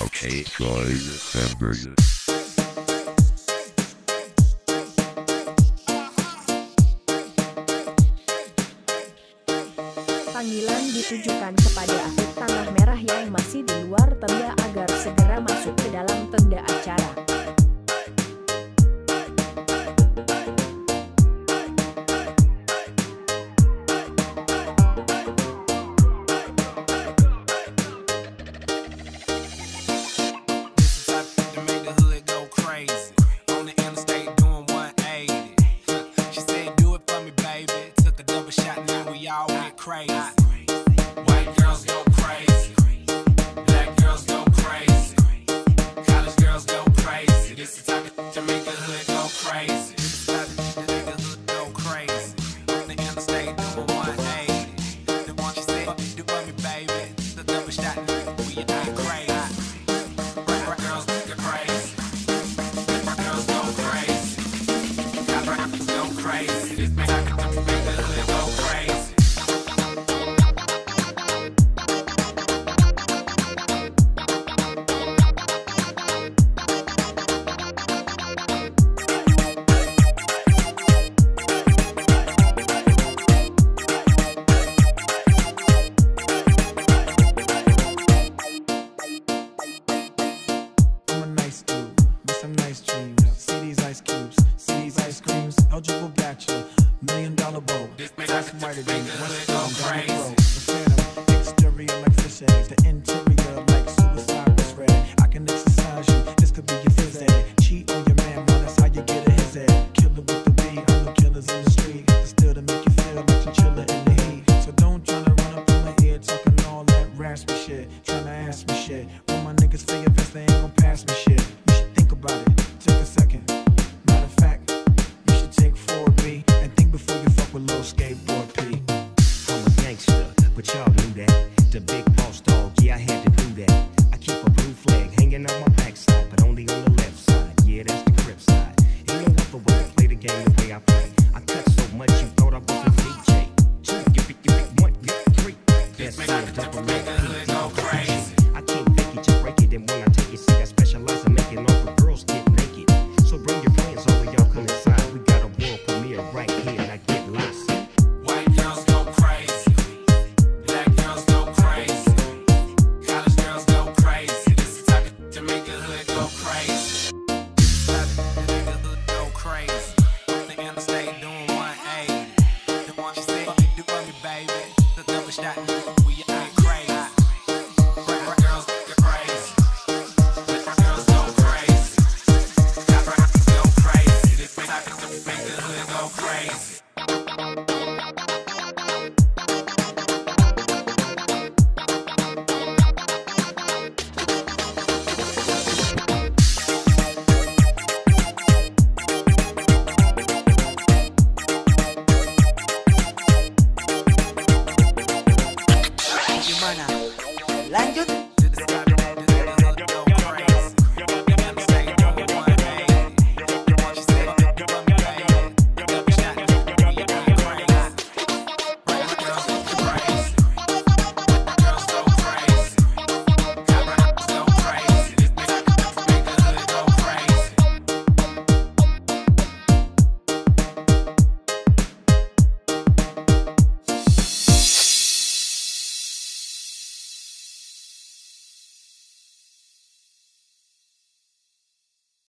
Okay, December. Panggilan ditujukan kepada ahli tanah merah yang masih di luar tenda agar segera masuk ke dalam tenda acara. y'all crazy. black and white again. The crazy? The phantom, exterior like fish eggs, the interior. I can't it, just break it. I take it, I specialize in making girls get naked. So bring your y'all come inside. We got a world premiere right here, I get lost. White girls go crazy. Black girls go crazy. College girls go crazy. This is to make hood go crazy. Make hood go crazy. Doing The one me, baby. The double shot. lan chút